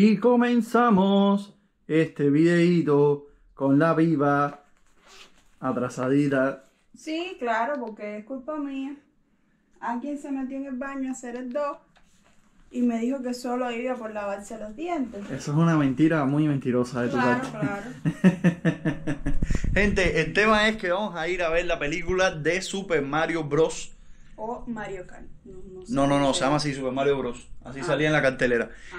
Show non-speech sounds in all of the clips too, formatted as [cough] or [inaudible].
Y comenzamos este videito con la viva atrasadita. Sí, claro, porque es culpa mía. Alguien se metió en el baño a hacer el do y me dijo que solo iba por lavarse los dientes. Eso es una mentira muy mentirosa de tu Claro, parte. claro. [laughs] Gente, el tema es que vamos a ir a ver la película de Super Mario Bros. O Mario Kart. No, sé No, no, no, cómo se llama así Super Mario Bros. Así Ah. salía en la cartelera. Ah.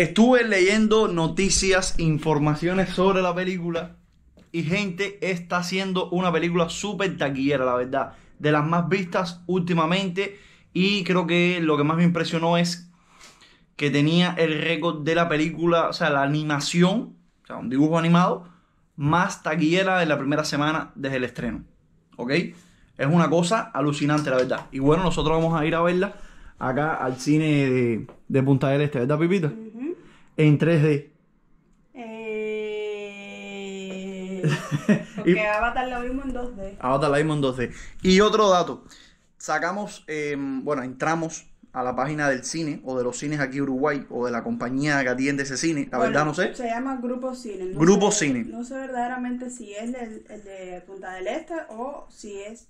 Estuve leyendo noticias, informaciones sobre la película y gente está haciendo una película súper taquillera, la verdad. De las más vistas últimamente y creo que lo que más me impresionó es que tenía el récord de la película, o sea, la animación, o sea, un dibujo animado más taquillera de la primera semana desde el estreno. ¿Ok? Es una cosa alucinante, la verdad. Y bueno, nosotros vamos a ir a verla acá al cine de, de Punta del Este, ¿verdad, Pipita? En 3D. Eh, [laughs] Porque Avatar lo vimos en 2D. Avatar la vimos en 2D. Y otro dato. Sacamos, eh, bueno, entramos a la página del cine o de los cines aquí en Uruguay o de la compañía que atiende ese cine. La Bueno, verdad no sé. Se llama Grupo Cine. No Grupo sé- Cine. No sé verdaderamente si es el, el de Punta del Este o si es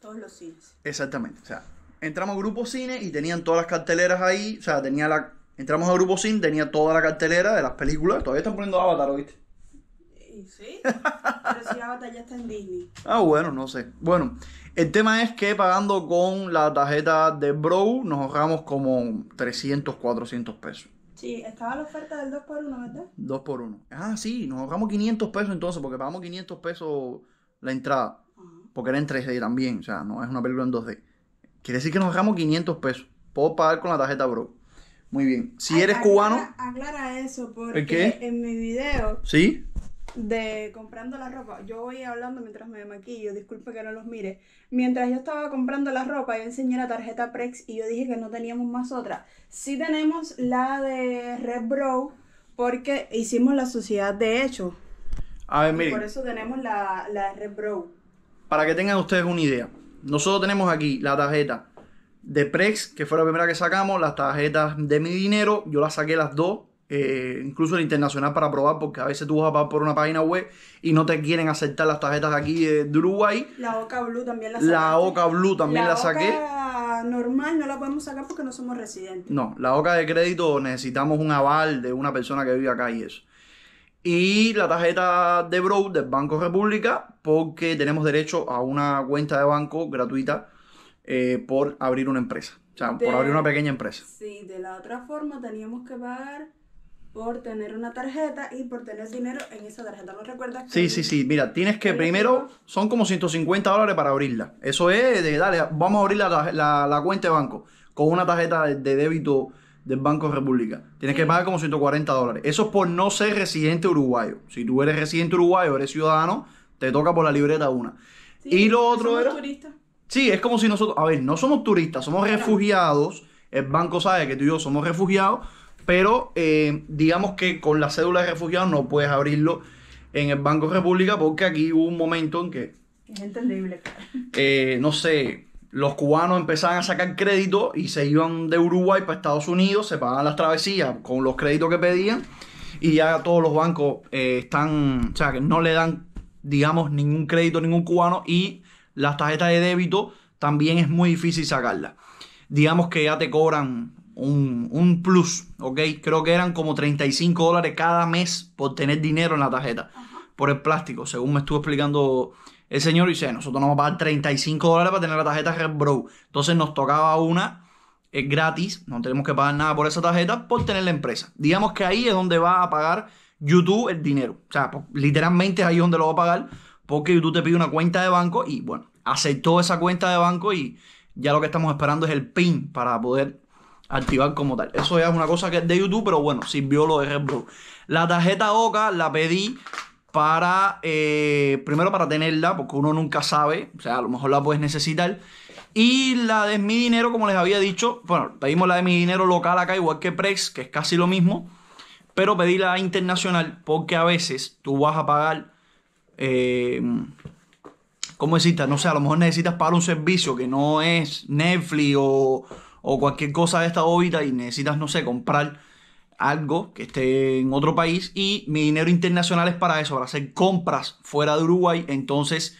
todos los cines. Exactamente. O sea, entramos a Grupo Cine y tenían todas las carteleras ahí. O sea, tenía la... Entramos a Grupo Cine, tenía toda la cartelera de las películas. Todavía están poniendo Avatar, ¿oíste? Y sí, pero si Avatar ya está en Disney. Ah, bueno, no sé. Bueno, el tema es que pagando con la tarjeta de Bro nos ahorramos como 300, 400 pesos. Sí, estaba la oferta del 2x1, ¿verdad? Dos por uno. Ah, sí, nos ahorramos 500 pesos entonces, porque pagamos 500 pesos la entrada. Ajá. Porque era en 3D también, o sea, no es una película en 2D. Quiere decir que nos ahorramos 500 pesos. Puedo pagar con la tarjeta Bro. Muy bien. Si eres Aclara- cubano, Aclara eso porque ¿El qué? en mi video ¿sí? de comprando la ropa, yo voy hablando mientras me maquillo, disculpe que no los mire. Mientras yo estaba comprando la ropa, yo enseñé la tarjeta Prex y yo dije que no teníamos más otra. Sí tenemos la de Red Bro porque hicimos la sociedad de hecho. A ver, miren. por eso tenemos la, la de Red Bro. Para que tengan ustedes una idea, nosotros tenemos aquí la tarjeta de Prex, que fue la primera que sacamos, las tarjetas de mi dinero, yo las saqué las dos, eh, incluso la internacional para probar, porque a veces tú vas a pagar por una página web y no te quieren aceptar las tarjetas aquí de, de Uruguay. La Oca Blue también la La sacaste. Oca Blue también la, saqué. Oca normal no la podemos sacar porque no somos residentes. No, la Oca de crédito necesitamos un aval de una persona que vive acá y eso. Y la tarjeta de Bro del Banco República, porque tenemos derecho a una cuenta de banco gratuita eh, por abrir una empresa. O sea, De- por abrir una pequeña empresa. Sí, de la otra forma teníamos que pagar por tener una tarjeta y por tener dinero en esa tarjeta. ¿No recuerdas? que- Sí, sí, sí. Mira, tienes que primero, son como 150 dólares para abrirla. Eso es de, dale, vamos a abrir la, la- la cuenta de banco con una tarjeta de, de débito del Banco República. Tienes que pagar como 140 dólares. Eso es por no ser residente uruguayo. Si tú eres residente uruguayo, eres ciudadano, te toca por la libreta una. Sí, y lo otro era... turistas. Sí, es como si nosotros, a ver, no somos turistas, somos refugiados. El banco sabe que tú y yo somos refugiados, pero eh, digamos que con la cédula de refugiados no puedes abrirlo en el Banco República porque aquí hubo un momento en que, Es entendible, claro. eh, no sé, los cubanos empezaban a sacar crédito y se iban de Uruguay para Estados Unidos, se pagaban las travesías con los créditos que pedían y ya todos los bancos eh, están, o sea, que no le dan, digamos, ningún crédito a ningún cubano y las tarjetas de débito también es muy difícil sacarlas. Digamos que ya te cobran un, un plus, ¿ok? Creo que eran como 35 dólares cada mes por tener dinero en la tarjeta, por el plástico, según me estuvo explicando el señor. Y dice, nosotros no vamos a pagar 35 dólares para tener la tarjeta Red Bro. Entonces nos tocaba una es gratis, no tenemos que pagar nada por esa tarjeta por tener la empresa. Digamos que ahí es donde va a pagar YouTube el dinero. O sea, pues, literalmente ahí es donde lo va a pagar porque YouTube te pide una cuenta de banco y bueno, aceptó esa cuenta de banco y ya lo que estamos esperando es el PIN para poder activar como tal. Eso ya es una cosa que es de YouTube, pero bueno, sirvió lo de Red Bro. La tarjeta OCA la pedí para, eh, primero para tenerla, porque uno nunca sabe, o sea, a lo mejor la puedes necesitar. Y la de mi dinero, como les había dicho, bueno, pedimos la de mi dinero local acá, igual que Prex, que es casi lo mismo, pero pedí la internacional porque a veces tú vas a pagar, eh, ¿cómo decirte? No sé, a lo mejor necesitas pagar un servicio que no es Netflix o, o cualquier cosa de esta órbita y necesitas, no sé, comprar algo que esté en otro país y mi dinero internacional es para eso, para hacer compras fuera de Uruguay. Entonces,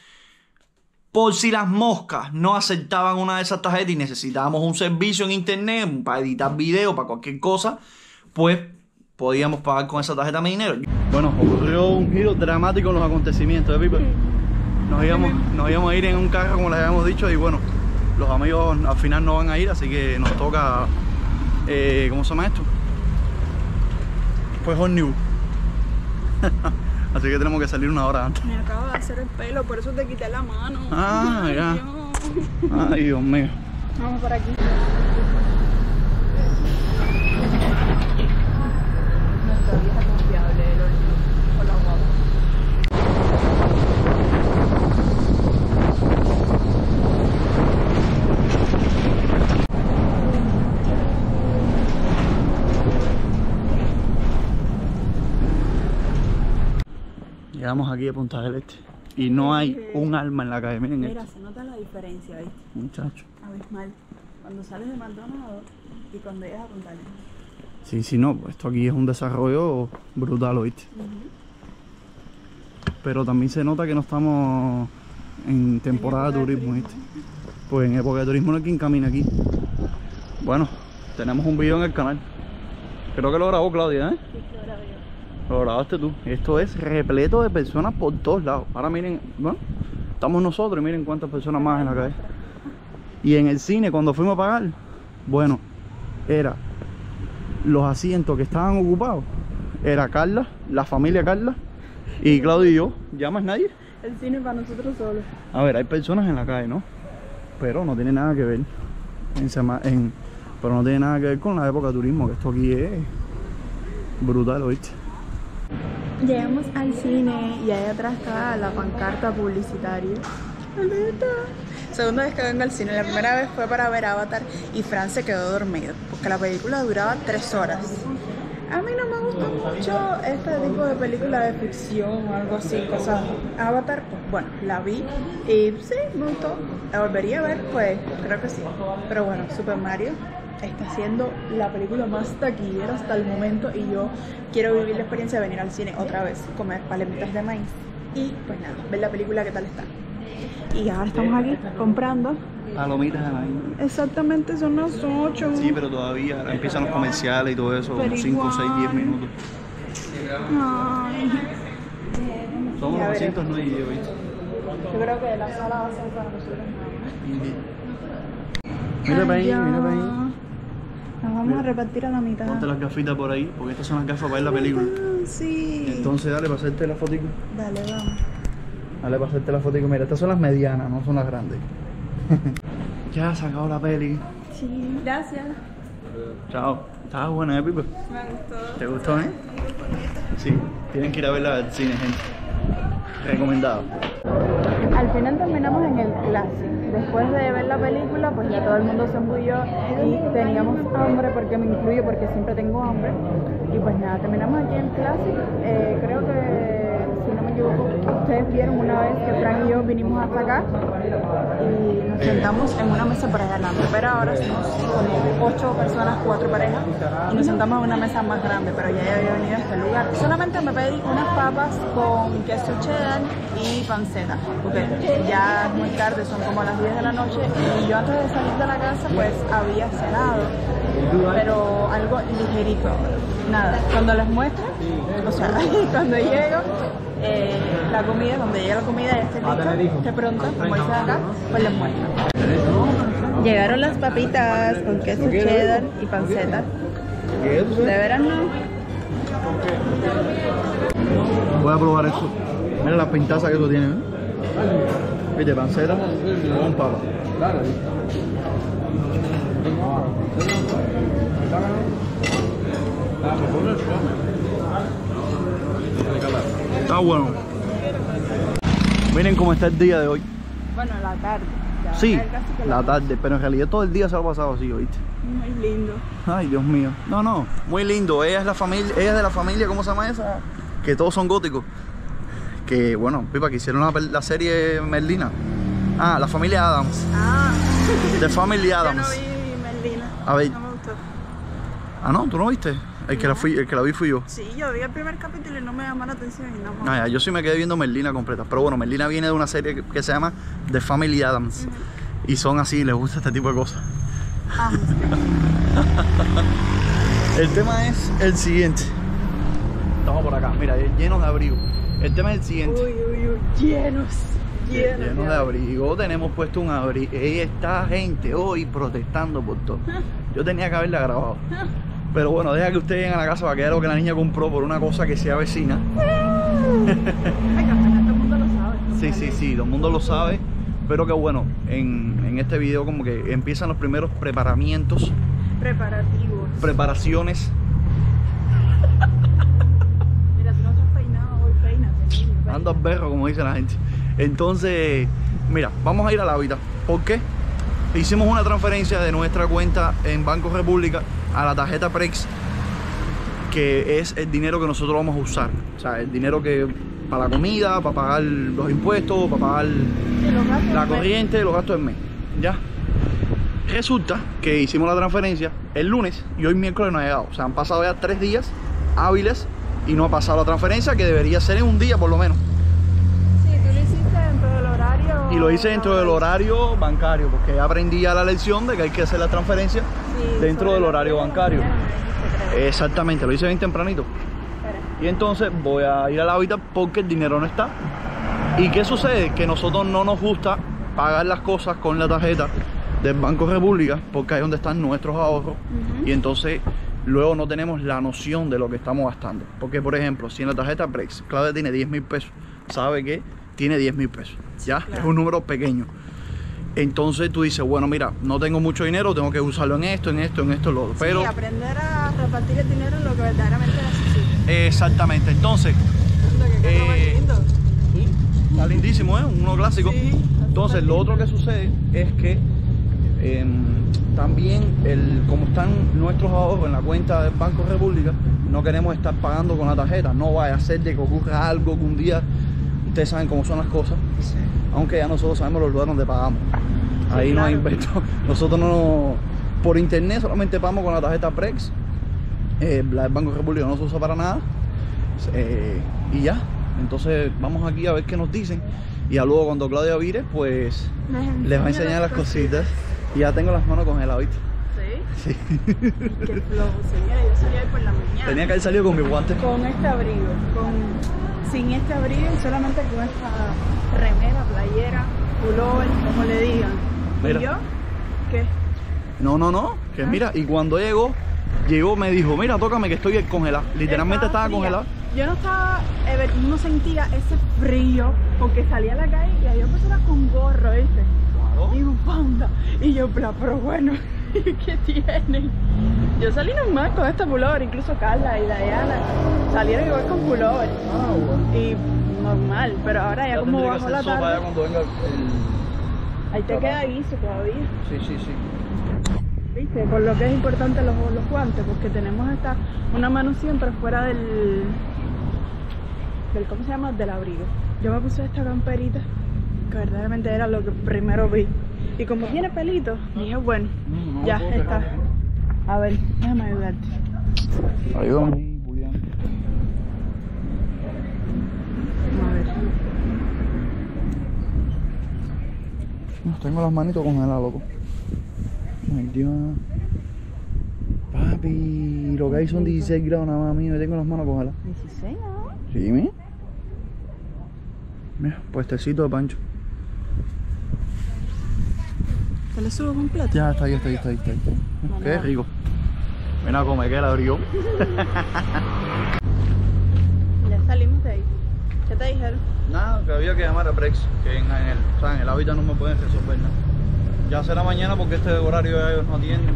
por si las moscas no aceptaban una de esas tarjetas y necesitábamos un servicio en internet para editar video, para cualquier cosa, pues podíamos pagar con esa tarjeta mi dinero. Bueno, ocurrió un giro dramático en los acontecimientos, ¿eh, Pipe? Nos íbamos, nos íbamos a ir en un carro, como les habíamos dicho, y bueno, los amigos al final no van a ir, así que nos toca, eh, ¿cómo se llama esto? Pues on new. [laughs] así que tenemos que salir una hora antes. Me acabo de hacer el pelo, por eso te quité la mano. Ah, Ay, ya. Dios. Ay, Dios mío. Vamos por aquí. Llegamos aquí a Punta del Este y no hay un alma en la calle. Miren Mira, esto, se nota la diferencia, ¿viste? muchachos. Abismal. Cuando sales de McDonald's y cuando llegas a Punta Arenas. Sí, sí, no, pues esto aquí es un desarrollo brutal, ¿oíste? Pero también se nota que no estamos en temporada de época de turismo, ¿viste? Pues en época de turismo no hay quien camina aquí. Bueno, tenemos un video en el canal. Creo que lo grabó Claudia, ¿eh? Sí, qué maravilla. Lo grabaste tú. Esto es repleto de personas por todos lados. Ahora miren, bueno, estamos nosotros y miren cuántas personas más en la calle. Y en el cine, cuando fuimos a pagar, bueno, era los asientos que estaban ocupados. Era Carla, la familia Carla y Claudio y yo. ¿Ya más nadie? El cine para nosotros solos. A ver, hay personas en la calle, ¿no? Pero no tiene nada que ver. En, en- pero no tiene nada que ver con la época de turismo, que esto aquí es brutal, ¿oíste? Llegamos al cine y ahí atrás está la pancarta publicitaria. Segunda vez que vengo al cine, la primera vez fue para ver Avatar y Fran se quedó dormido porque la película duraba tres horas. A mí no me gusta mucho este tipo de película de ficción o algo así, cosas. Avatar, pues bueno, la vi y sí, me gustó. La volvería a ver, pues creo que sí. Pero bueno, Super Mario está siendo la película más taquillera hasta el momento y yo quiero vivir la experiencia de venir al cine otra vez, comer palomitas de maíz y pues nada, ver la película qué tal está. Y ahora estamos aquí comprando. Palomitas de maíz. Exactamente son las 8. Sí, pero todavía ahora empiezan los comerciales y todo eso, Pero 5, 6, 10 igual. minutos. Ay, Somos Ya los veré. asientos, no hay video, ¿viste? yo creo que la sala va a ser para nosotros. Mira para ahí, mira para ahí. Nos vamos a repartir a la mitad. Ponte las gafitas por ahí, porque estas son las gafas para ver la película. Ah, Sí. Entonces dale para hacerte la fotico. Dale, vamos. Dale para hacerte la fotico. Mira, estas son las medianas, no son las grandes. [laughs] ya se acabó la peli. Sí, gracias. Chao. Estaba buena, ¿eh, Pipe? Me gustó. ¿Te gustó, eh? Sí. Tienen que ir a verla al cine, gente. Recomendado. Al final terminamos en el clásico. Después de ver la película, pues ya todo el mundo se embulló y teníamos hambre, porque me incluyo, porque siempre tengo hambre. Y pues nada, terminamos aquí en el clásico. Eh, creo que, ustedes vieron una vez que Frank y yo vinimos hasta acá y nos sentamos en una mesa para adelante. Pero ahora somos como ocho personas, cuatro parejas, y nos sentamos en una mesa más grande, pero ya había venido a este lugar. Solamente me pedí unas papas con queso cheddar y panceta, porque ya es muy tarde, son como las 10 de la noche, y yo antes de salir de la casa pues había cenado, pero algo ligerito, nada. Cuando les muestro, o sea, [laughs] cuando llego, eh, la comida, cuando llega la comida ya esté lista, esté pronta, como dicen acá, pues les muestro. Llegaron las papitas con queso cheddar y panceta. De veras no. Voy a probar eso. Mira la pintaza que eso tiene, ¿eh? Viste, panceta con papa. Está bueno. Miren cómo está el día de hoy. Bueno, la tarde. Sí, la tarde, pero en realidad todo el día se lo ha pasado así, ¿oíste? Muy lindo. Ay, Dios mío. No, no, muy lindo. Ella es la familia, ella es de la familia, ¿cómo se llama esa? Que todos son góticos. Que bueno, pipa, que hicieron la, serie Merlina. Ah, la familia Adams. Ah, The Family [laughs] yo no Adams. vi Merlina. A ver. No me gustó. Ah, no, ¿tú no viste? El que, la fui, el que la vi fui yo. Sí, yo vi el primer capítulo y no me llamó la atención y no Ah, ya, yo sí me quedé viendo Merlina completa. Pero bueno, Merlina viene de una serie que, que se llama The Family Adams. Y son así, les gusta este tipo de cosas. Ah, [laughs] El tema es el siguiente. Estamos por acá, mira, llenos de abrigo. El tema es el siguiente. Uy, uy, uy, llenos, llenos. Llenos de abrigo, tenemos puesto un abrigo. Ey, esta gente hoy protestando por todo. [laughs] Yo tenía que haberla grabado. [laughs] Pero bueno, deja que ustedes lleguen a la casa para que lo que la niña compró por una cosa que sea vecina. Ay, Campana, todo el mundo lo sabe. Sí, sí, sí, todo el mundo lo sabe. Pero que bueno, en, en este video como que empiezan los primeros preparamientos, Preparativos. preparaciones. [laughs] Mira, si no estás peinado, hoy. Ando al berro, como dice la gente. Entonces, mira, vamos a ir al hábitat. ¿Por qué? Hicimos una transferencia de nuestra cuenta en Banco República a la tarjeta Prex, que es el dinero que nosotros vamos a usar. O sea, el dinero que para la comida, para pagar los impuestos, para pagar la corriente, los gastos del mes. ¿Ya? Resulta que hicimos la transferencia el lunes y hoy miércoles no ha llegado. O sea, han pasado ya tres días hábiles y no ha pasado la transferencia, que debería ser en un día por lo menos. Sí, tú lo hiciste dentro del horario. Y lo hice dentro del horario bancario, porque aprendí ya la lección de que hay que hacer la transferencia dentro del horario bancario. Exactamente, lo hice bien tempranito. Y entonces voy a ir al hábitat porque el dinero no está. ¿Y qué sucede? Que nosotros no nos gusta pagar las cosas con la tarjeta del Banco República porque ahí es donde están nuestros ahorros. Y entonces luego no tenemos la noción de lo que estamos gastando. Porque, por ejemplo, si en la tarjeta Prex Claudia tiene 10 mil pesos, sabe que tiene 10 mil pesos. Ya, claro. es un número pequeño. Entonces tú dices, bueno, mira, no tengo mucho dinero, tengo que usarlo en esto, en esto, en esto, en lo otro. Pero Sí, aprender a repartir el dinero en lo que verdaderamente necesitas. Exactamente, entonces, Eh, lindo. está lindísimo, ¿eh? Uno clásico. Sí, entonces, lo otro que sucede es que em, también, el, como están nuestros ahorros en la cuenta del Banco República, no queremos estar pagando con la tarjeta. No vaya a ser de que ocurra algo que un día, ustedes saben cómo son las cosas, aunque ya nosotros sabemos los lugares donde pagamos. Ahí Sí, no hay invento. [laughs] Nosotros no, por internet solamente pagamos con la tarjeta Prex. Eh, la del Banco República no se usa para nada. Eh, y ya. Entonces vamos aquí a ver qué nos dicen. Y ya luego cuando Claudia vire, pues Les va a enseñar las cositas. Y ya tengo las manos congeladas. Sí. Sí. Qué señora. Yo salí hoy por la mañana. Tenía que haber salido con mis guantes. Con este abrigo. Con... Sin este abrigo y solamente con esta remera, playera, pullover, como le digan. Mira. ¿Y yo? ¿Qué? No, no, no. Que mira, y cuando llegó, llegó, me dijo, mira, tócame que estoy congelada. Literalmente estaba fría. congelada. Yo no estaba, Ever, no sentía ese frío porque salía a la calle y había personas con gorro, ¿viste? Y bufanda. Y yo, "Bla, pero bueno, [laughs] ¿qué tienen? Yo salí normal con este pullover, incluso Carla y Diana salieron igual con pullover. Ah, bueno. Y normal, pero ahora ya, Ya como bajó la sopa ya tarde, cuando venga el... ahí te queda guiso todavía. Sí, sí, sí. ¿Viste? Por lo que es importante los, los guantes, porque tenemos esta, una mano siempre fuera del, del, ¿cómo se llama? Del abrigo. Yo me puse esta camperita, que verdaderamente era lo que primero vi. Y como tiene pelito, dije, bueno, Mm, no ya está. A ver, déjame ayudarte. Ayúdame. No, tengo las manitos congeladas, loco. Ay, Dios. Papi, lo que hay son 16 grados nada más mío tengo las manos congeladas. 16, ¿no? ¿Sí, mira? Mira, puestecito de pancho. ¿Te lo subo completo? Ya, está ahí, está ahí, está ahí, está ahí. Vale, Qué va. rico. Ven a comer, que la abrió. [laughs] Ya salimos de ahí. ¿Qué te dijeron? Nada, que había que llamar a Prex, que en, en el, o sea, en el hábitat no me pueden resolver nada. Ya será mañana porque este horario ya ellos no atienden.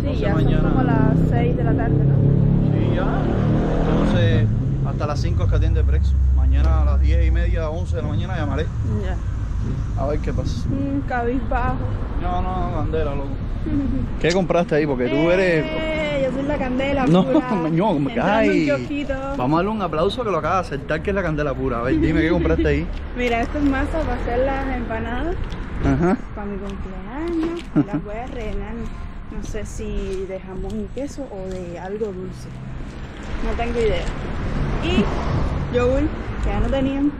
Sí, Entonces ya mañana- son como las 6 de la tarde, ¿no? Sí, ya. Entonces, hasta las 5 es que atiende Prex. Mañana a las 10 y media, 11 de la mañana llamaré. Ya. A ver qué pasa. Un cabizbajo. No, no, candela, loco. [laughs] ¿Qué compraste ahí? Porque tú eres... Eh, yo soy la candela No, pura. [laughs] no, un kiosquito. Vamos a darle un aplauso que lo acaba de aceptar que es la candela pura. A ver, dime qué compraste ahí. [laughs] Mira, esto es masa para hacer las empanadas Ajá. para mi cumpleaños. Las voy a rellenar. No sé si de jamón y queso o de algo dulce. No tengo idea. Y yogur, que ya no tenían.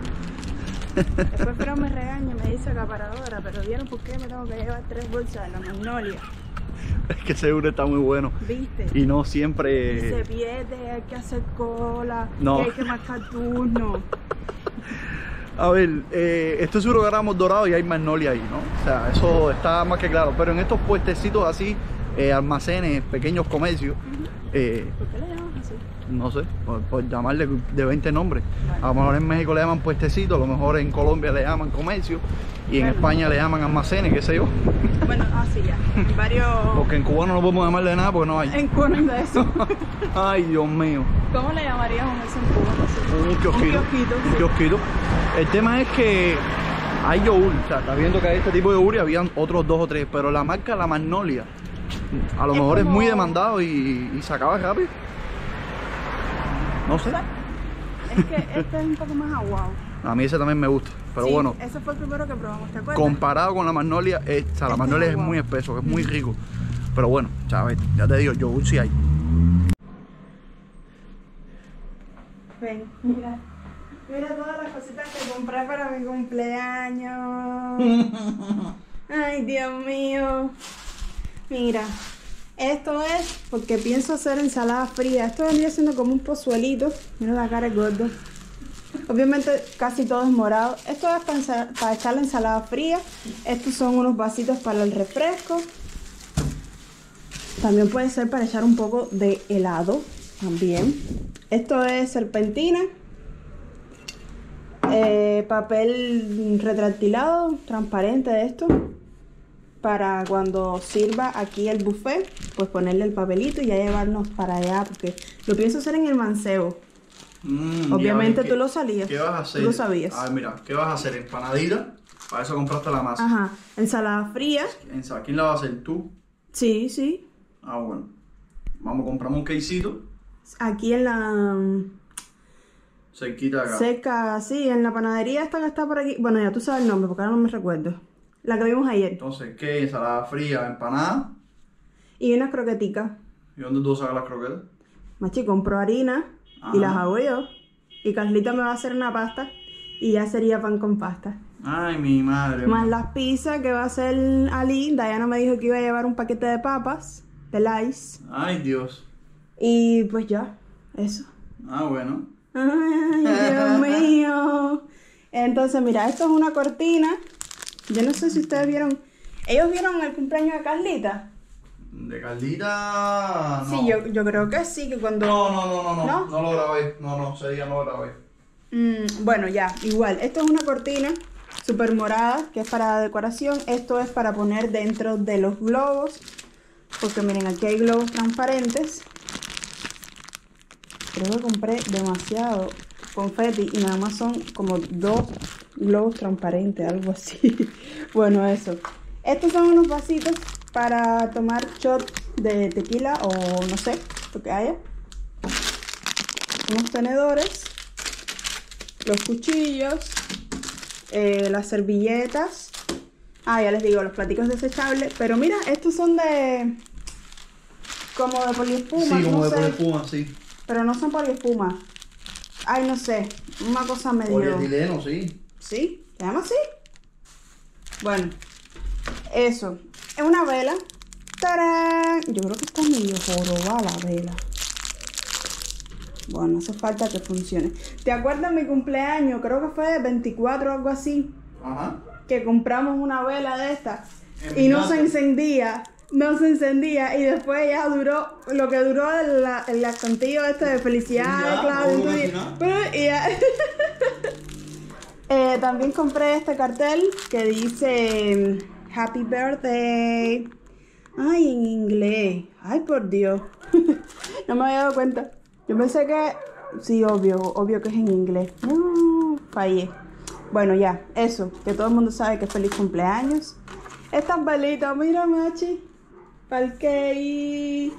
Después pero me regaña, me dice acaparadora, pero ¿vieron por qué me tengo que llevar tres bolsas de la magnolia? Es que seguro está muy bueno. ¿Viste? Y no Se siempre. pierde, hay que hacer cola, No. y hay que marcar turno. A ver, eh, estoy seguro que éramos dorados y hay magnolia ahí, ¿no? O sea, eso está más que claro. Pero en estos puestecitos así, eh, almacenes, pequeños comercios, eh, ¿Por qué le? No sé, por, por llamarle de 20 nombres. A lo mejor en México le llaman puestecitos, a lo mejor en Colombia le llaman comercio y en. España le llaman almacenes, qué sé yo. Bueno, así ya. En varios. Porque en cubano no podemos llamarle nada porque no hay. En cuernos de eso. [laughs] Ay, Dios mío. ¿Cómo le llamaríamos eso en cubano? así? Un kiosquito. Un kiosquito, un sí. kiosquito. El tema es que hay yogur, o sea, estás viendo que hay este tipo de yogur y habían otros dos o tres, pero la marca La Magnolia a lo Es mejor es muy demandado y, y se acaba rápido. No sé. Es que este es un poco más aguado. A mí ese también me gusta, pero Sí, bueno, Ese fue el primero que probamos, ¿te acuerdas? comparado con la Magnolia, eh, o sea, la Este Magnolia es muy espeso, es muy rico. Pero bueno, sabes, ya te digo, yogur sí hay. Ven, mira. Mira todas las cositas que compré para mi cumpleaños. [laughs] Ay, Dios mío. Mira, esto es porque pienso hacer ensalada fría. Esto vendría siendo como un pozuelito. Mira la cara de gordo. Obviamente casi todo es morado. Esto es para, para echar la ensalada fría. Estos son unos vasitos para el refresco. También puede ser para echar un poco de helado. También. Esto es serpentina. Eh, papel retractilado, transparente de esto. Para cuando sirva aquí el buffet, pues ponerle el papelito y ya llevarnos para allá. Porque lo pienso hacer en el mancebo. Mm, Obviamente ¿qué- tú lo sabías. ¿Qué vas a hacer? Tú lo sabías. A ver, mira, ¿qué vas a hacer? ¿Empanadita? Para eso compraste la masa. Ajá. Ensalada fría. ¿Quién la va a hacer? ¿Tú? Sí, sí. Ah, bueno. Vamos, compramos un quesito. Aquí en la Cerquita de acá. seca, sí, en la panadería esta que está por aquí. Bueno, ya tú sabes el nombre porque ahora no me recuerdo. La que vimos ayer. Entonces, ¿qué? Ensalada fría, empanada. Y unas croqueticas. ¿Y dónde tú sacas las croquetas? Machi, compro harina y las hago yo. Y Carlita me va a hacer una pasta y ya sería pan con pasta. Ay, mi madre. Más las pizzas que va a hacer Ali. Diana me dijo que iba a llevar un paquete de papas, de Lays. Ay, Dios. Y pues ya, eso. Ah, bueno. Ay, Dios [laughs] mío. Entonces, mira, esto es una cortina. Yo no sé si ustedes vieron. ¿Ellos vieron el cumpleaños de Carlita? De Caldita. No. Sí, yo, yo creo que sí, que cuando. No, no, no, no, no. ¿No? No, lo grabé. No, no, ese día no lo grabé. Mm, bueno, ya, igual. Esto es una cortina super morada que es para decoración. Esto es para poner dentro de los globos. Porque miren, aquí hay globos transparentes. Creo que compré demasiado confeti y nada más son como dos globos transparentes, algo así. [laughs] bueno, eso. Estos son unos vasitos para tomar shot de tequila o no sé, lo que haya. Unos tenedores los cuchillos, eh, las servilletas. Ah, ya les digo, los platicos desechables. Pero mira, estos son de. como de poliespuma. sí, como no de sé, poliespuma, sí. Pero no son poliespuma. Ay, no sé. Una cosa medio. Polietileno, sí. ¿Sí? ¿Se llama así? Bueno, eso. Es una vela. ¡Tarán! Yo creo que está medio jorobada la vela. Bueno, hace falta que funcione. ¿Te acuerdas mi cumpleaños? Creo que fue 24 o algo así. Ajá. Que compramos una vela de esta. En Y no se encendía. No se encendía. Y después ya duró lo que duró el, el este de felicidad. Ya, claro, pero y ya. [laughs] Eh, también compré este cartel que dice Happy Birthday. Ay, en inglés. Ay, por Dios. [laughs] no me había dado cuenta. Yo pensé que... Sí, obvio, obvio que es en inglés. Fallé. Bueno, ya, eso. Que todo el mundo sabe que es feliz cumpleaños. Estas velitas, mira, machi. Palkei.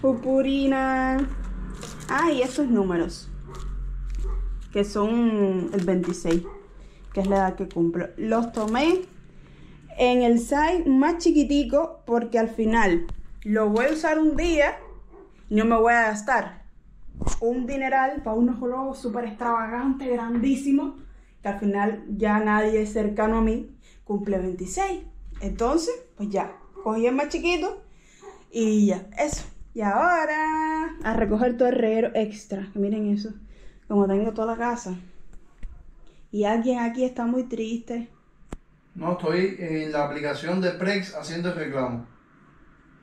Pupurina. Ah, estos números que son el 26, que es la edad que cumplo. Los tomé en el size más chiquitico porque al final lo voy a usar un día, no me voy a gastar un dineral para unos globos súper extravagantes, grandísimos, que al final ya nadie cercano a mí cumple 26. Entonces, pues ya, cogí el más chiquito y ya, eso. Y ahora a recoger todo el reguero extra. Miren eso, como tengo toda la casa. Y alguien aquí está muy triste. No, estoy en la aplicación de Prex haciendo el reclamo.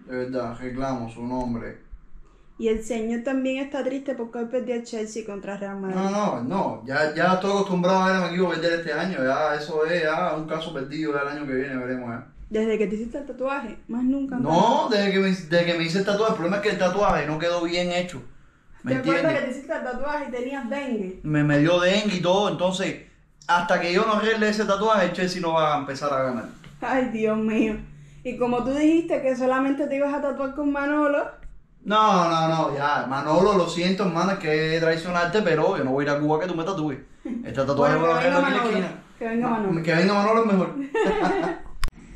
De verdad, reclamo su nombre. Y el señor también está triste porque hoy perdió el Chelsea contra Real Madrid. No, no, no, ya, ya estoy acostumbrado a ver a mi equipo perder este año, ya eso es ya un caso perdido ya el año que viene, veremos ya. Desde que te hiciste el tatuaje, más nunca. No, desde que, me, desde que me hice el tatuaje, el problema es que el tatuaje no quedó bien hecho. ¿Me ¿Te acuerdas que entiendes? te hiciste el tatuaje y tenías dengue? Me, me dio dengue y todo, entonces hasta que yo no arregle ese tatuaje, el Chelsea no va a empezar a ganar. Ay, Dios mío. Y como tú dijiste que solamente te ibas a tatuar con Manolo, No, no, no, ya, Manolo, lo siento, hermano, es que traicionarte, pero yo no voy a ir a Cuba que tú me tatúes. Este [laughs] tatuaje Bueno, me lo que venga arreglo aquí en la Manolo, esquina. que venga Manolo. Que venga Manolo es mejor. [laughs]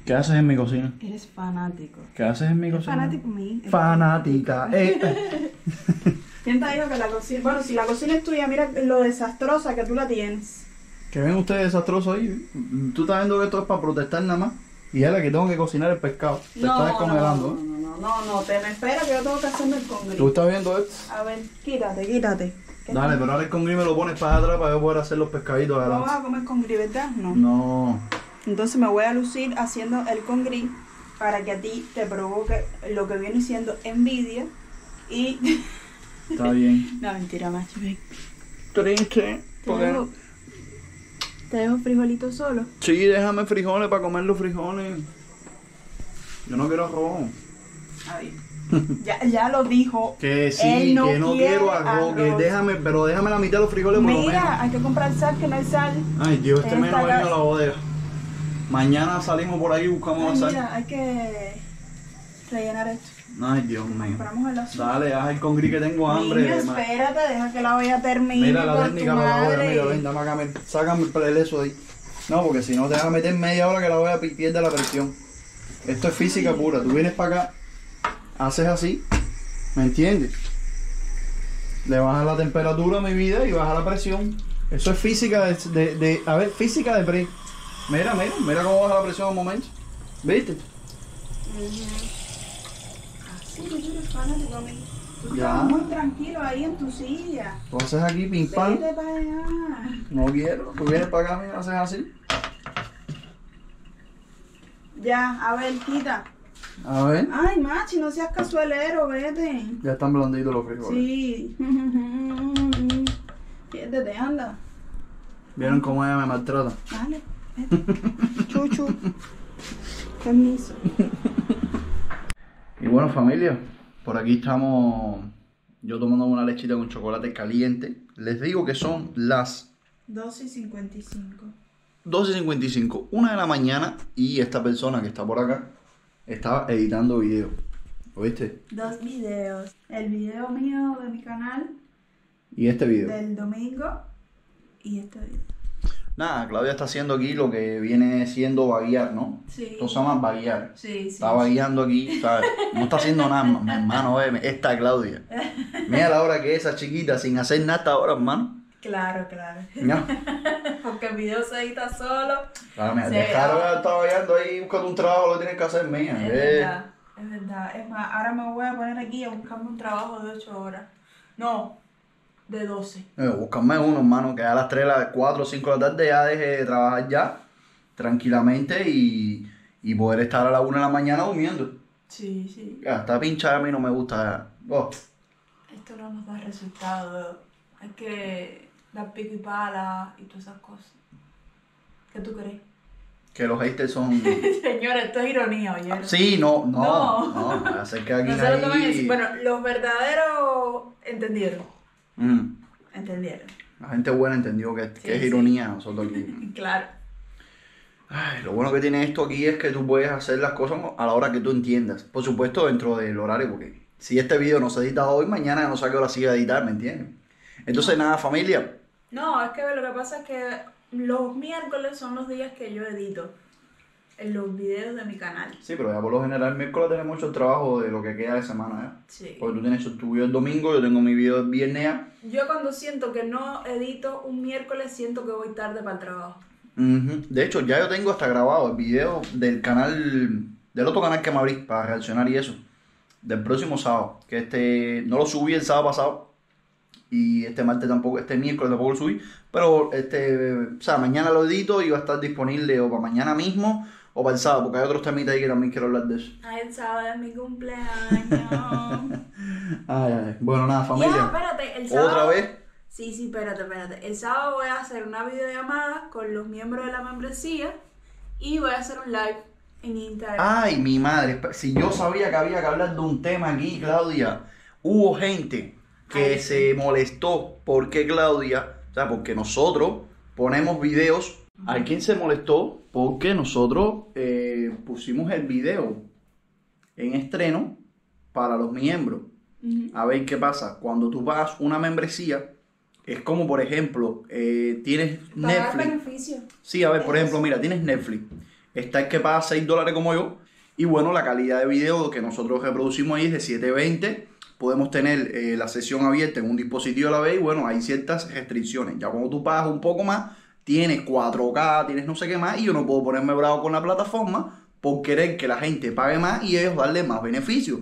¿Qué haces en mi cocina? eres fanático. ¿Qué haces en mi cocina? Fanático mío. Fanática. Eh, eh. [laughs] ¿Quién te dijo que la cocina... Bueno, si la cocina es tuya, mira lo desastrosa que tú la tienes. Que ven ustedes desastrosos ahí. Tú estás viendo que esto es para protestar nada más. Y es la que tengo que cocinar el pescado. Te estás no, descongelando. no, no, no, no, te me espera que yo tengo que hacerme el congreso. ¿Tú estás viendo esto? A ver, quítate, quítate. ¿Qué Dale, pero ahora el congrí me lo pones para atrás para yo poder hacer los pescaditos ¿No vas adelante. a comer congrí, verdad? No. No. Entonces me voy a lucir haciendo el congrí para que a ti te provoque lo que viene siendo envidia y... [laughs] Está bien. [laughs] no, mentira, macho. ven. Triste. Te dejo, te dejo frijolito solo. Sí, déjame frijoles para comer los frijoles. Yo no quiero arroz. A ver. Ya, ya lo dijo. Que sí, Él no que no quiero arroz, que déjame, pero déjame la mitad de los frijoles por lo menos. Mira, hay que comprar sal que no hay sal. Ay, Dios, este ha venido a la bodega. Mañana salimos por ahí y buscamos Ay, la sal. mira, hay que rellenar esto. Ay, Dios mío. Compramos el azúcar. Dale, haz el congrí que tengo hambre. Niño, espérate, deja que la olla termine. Mira la técnica para la olla, madre. mira, ven, dame acá, sácame el eso de ahí. No, porque si no te vas a meter media hora que la olla pi- pierde la presión. Esto es física pura. Tú vienes para acá, haces así, ¿me entiendes? Le bajas la temperatura, mi vida, y baja la presión. Eso es física de, de, de- a ver, física de pre. Mira, mira, mira cómo baja la presión un momento. ¿Viste? Tú Ya. estás muy tranquilo ahí en tu silla. Tú haces aquí, pim pam. Vete para allá. No quiero. Tú vienes para acá, mira, haces así. Ya, a ver, quita. A ver. Ay, machi, no seas casuelero, vete. Ya están blanditos los frijoles. Sí. [laughs] Siéntete, anda. ¿Vieron cómo ella me maltrata? Dale, vete. Chuchu. [laughs] Permiso. [laughs] Y bueno, familia, por aquí estamos yo tomando una lechita con chocolate caliente. Les digo que son las 12 y 55. 12.55, una de la mañana, y esta persona que está por acá estaba editando video. ¿Oíste? Dos videos. El video mío de mi canal Y este video. del domingo y este video. Nada, Claudia está haciendo aquí lo que viene siendo vaguear, ¿no? Sí. Esto se llama vaguear. Sí, sí. Está vagueando aquí, ¿sabes? No está haciendo nada, mi hermano, ve, esta Claudia. Mira la hora que esa chiquita, sin hacer nada hasta ahora, hermano. Claro, claro. No. [laughs] Porque el video se edita solo. Claro, mira, dejaron de estar vayando ahí buscando un trabajo, lo tienes que hacer, mía. Es eh. verdad, es verdad. Es más, ahora me voy a poner aquí a buscarme un trabajo de 8 horas. No, de 12. Eh, búscame uno, hermano, que a las 3, las 4 o 5 de la tarde ya deje de trabajar ya, tranquilamente, y, y poder estar a la 1 de la mañana durmiendo. Sí, sí. Ya, está pinchada a mí no me gusta. Oh, Esto no nos da resultado. Hay que dar pico y pala y todas esas cosas. ¿Qué tú crees? que los haters son... [laughs] Señora, esto es ironía, oye. Sí, no, no, No. no, hacer que aquí en- Bueno, los verdaderos entendieron. Mm, Entendieron. La gente buena entendió que, es sí. ironía nosotros aquí. [laughs] Claro. Ay, lo bueno que tiene esto aquí es que tú puedes hacer las cosas a la hora que tú entiendas. Por supuesto, dentro del horario, porque si este video no se edita hoy, mañana no sé a qué hora sigue a editar, ¿me entiendes? Entonces, nada, familia. No, es que lo que pasa es que los miércoles son los días que yo edito. En los videos de mi canal. Sí, pero ya por lo general el miércoles tenemos mucho trabajo de lo que queda de semana, ¿eh? Sí. Porque tú tienes tu video el domingo, yo tengo mi video el viernes ya. Yo cuando siento que no edito un miércoles, siento que voy tarde para el trabajo. Ujú. De hecho, ya yo tengo hasta grabado el video del canal, del otro canal que me abrí para reaccionar y eso, del próximo sábado. Que este, no lo subí el sábado pasado y este martes tampoco, este miércoles tampoco lo subí, pero este, o sea, mañana lo edito y va a estar disponible o para mañana mismo o para el sábado, porque hay otros temitas ahí que también quiero hablar de eso. Ay, el sábado es mi cumpleaños. [laughs] Ay, ay. Bueno, nada, ya, familia. espérate, el sábado. Otra vez. Sí, sí, espérate, espérate. El sábado voy a hacer una videollamada con los miembros de la membresía y voy a hacer un live en Instagram. Ay, mi madre, si yo sabía que había que hablar de un tema aquí, Claudia, hubo gente que Ay, se molestó porque Claudia, o sea, porque nosotros ponemos videos. Hay quien se molestó porque nosotros eh, pusimos el video en estreno para los miembros. A ver qué pasa. Cuando tú pagas una membresía, es como, por ejemplo, eh, tienes Pagar Netflix. beneficio. Sí, a ver, por ejemplo, mira, tienes Netflix. Está el que paga 6 dólares como yo. Y bueno, la calidad de video que nosotros reproducimos ahí es de 720. Podemos tener eh, la sesión abierta en un dispositivo a la vez. Y bueno, hay ciertas restricciones. Ya cuando tú pagas un poco más, tienes 4K, tienes no sé qué más. Y yo no puedo ponerme bravo con la plataforma por querer que la gente pague más y ellos darle más beneficios.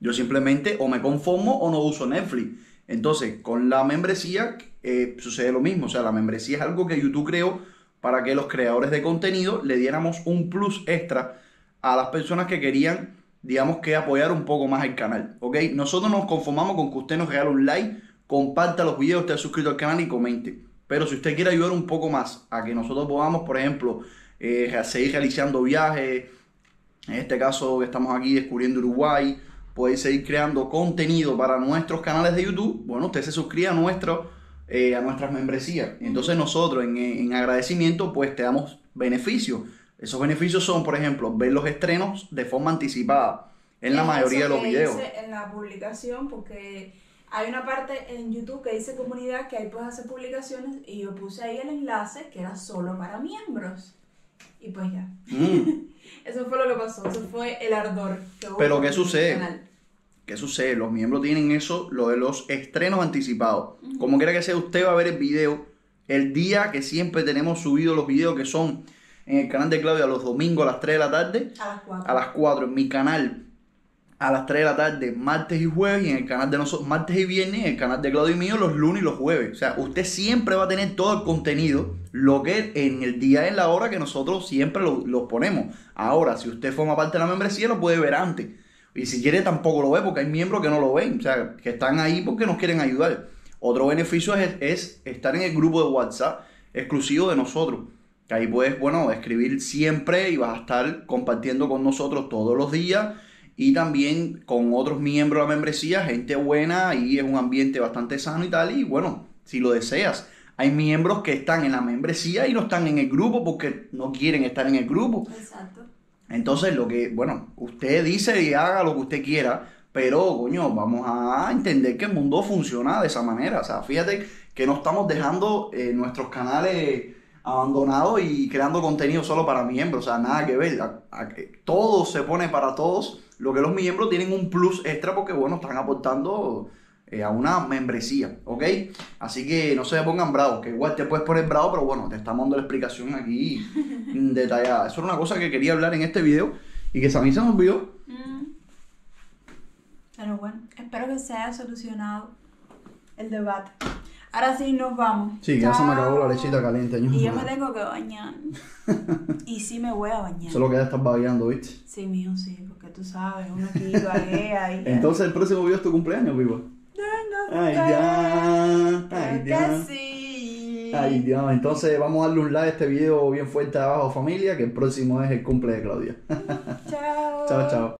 Yo simplemente o me conformo o no uso Netflix. Entonces, con la membresía eh, sucede lo mismo. O sea, la membresía es algo que YouTube creó para que los creadores de contenido le diéramos un plus extra a las personas que querían, digamos que apoyar un poco más el canal. ¿Ok? Nosotros nos conformamos con que usted nos regale un like, comparta los videos, esté suscrito al canal y comente. Pero si usted quiere ayudar un poco más a que nosotros podamos, por ejemplo, eh, seguir realizando viajes, en este caso estamos aquí descubriendo Uruguay, podéis seguir creando contenido para nuestros canales de YouTube, bueno, usted se suscribe a, nuestro, eh, a nuestras membresías. Entonces nosotros en, en agradecimiento pues te damos beneficios. Esos beneficios son, por ejemplo, ver los estrenos de forma anticipada en la mayoría de los videos. en la publicación porque hay una parte en YouTube que dice comunidad que ahí puedes hacer publicaciones y yo puse ahí el enlace que era solo para miembros. Y pues ya. Mm. [laughs] Eso fue lo que pasó, eso fue el ardor. que hubo Pero, ¿qué sucede? canal. ¿Qué sucede? Los miembros tienen eso, lo de los estrenos anticipados. Como quiera que sea, usted va a ver el video el día que siempre tenemos subido los videos que son en el canal de Claudia los domingos a las 3 de la tarde, A las 4. a las 4 en mi canal a las 3 de la tarde, martes y jueves, y en el canal de nosotros, martes y viernes, en el canal de Claudio y mío, los lunes y los jueves. O sea, usted siempre va a tener todo el contenido, lo que en el día y en la hora que nosotros siempre lo, ponemos. Ahora, si usted forma parte de la membresía, lo puede ver antes. Y si quiere, tampoco lo ve, porque hay miembros que no lo ven, o sea, que están ahí porque nos quieren ayudar. Otro beneficio es, es estar en el grupo de WhatsApp exclusivo de nosotros. Que ahí puedes, bueno, escribir siempre y vas a estar compartiendo con nosotros todos los días y también con otros miembros de la membresía, gente buena y es un ambiente bastante sano y tal. Y bueno, si lo deseas, hay miembros que están en la membresía y no están en el grupo porque no quieren estar en el grupo. Exacto. Entonces, lo que, bueno, usted dice y haga lo que usted quiera, pero, coño, vamos a entender que el mundo funciona de esa manera. O sea, fíjate que no estamos dejando eh, nuestros canales abandonados y creando contenido solo para miembros. O sea, nada que ver. A- a- todo se pone para todos. Lo que los miembros tienen un plus extra porque, bueno, están aportando eh, a una membresía, ¿ok? Así que no se pongan bravos, que igual te puedes poner bravo, pero bueno, te estamos dando la explicación aquí [laughs] detallada. Eso era una cosa que quería hablar en este video y que a mí se me olvidó. Mm. Pero bueno, espero que se haya solucionado el debate. Ahora sí nos vamos. Sí, que ya se me acabó la lechita caliente. Y yo me tengo que bañar. [laughs] y sí me voy a bañar. Solo que ya estás babeando, ¿viste? Sí, mío, sí, tú sabes, uno aquí [laughs] y... Entonces el próximo video es tu cumpleaños, viva. Ay, ya. Ay, ya. sí. Ay, Dios. Entonces vamos a darle un like a este video bien fuerte abajo, familia, que el próximo es el cumple de Claudia. [laughs] Chao. chao, chao.